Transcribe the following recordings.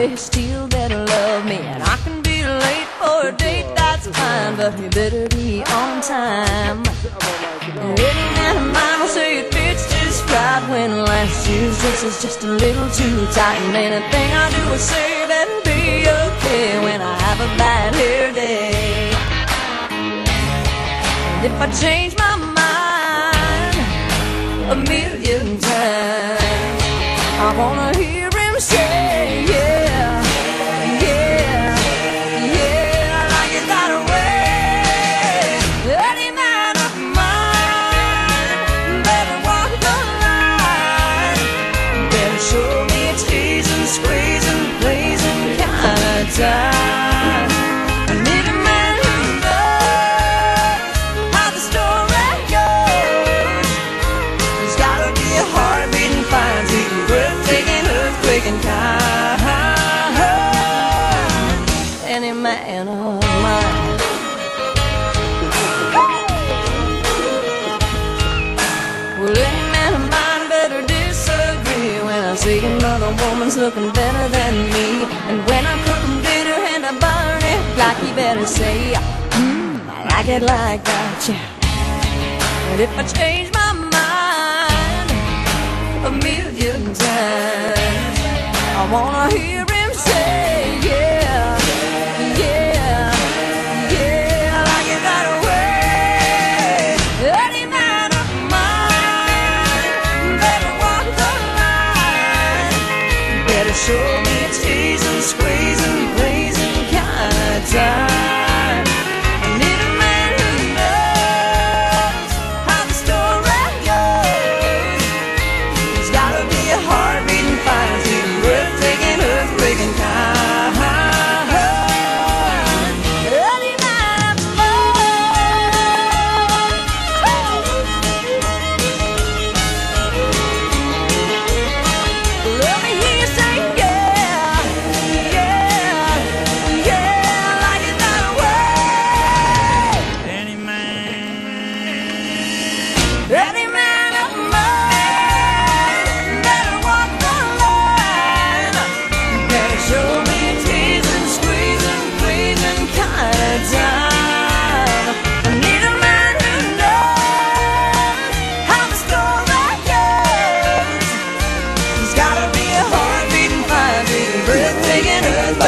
they still better love me. And I can be late for a date, that's fine, but you better be on time. And any man of mine will say it fits just right when last year's dress is just a little too tight. And anything I do is save and be okay when I have a bad hair day. And if I change my mind a million times, I wanna hear him say, yeah. Man of mine. Well, any man of mine better disagree when I see another woman's looking better than me. And when I cook 'em dinner and I burn it, like you better say, hmm, I like it like that, yeah. And if I change my mind a million times, I wanna hear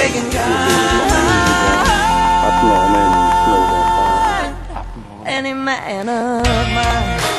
breathtaking, earthquaking abnormen slår kind. Any man of mine.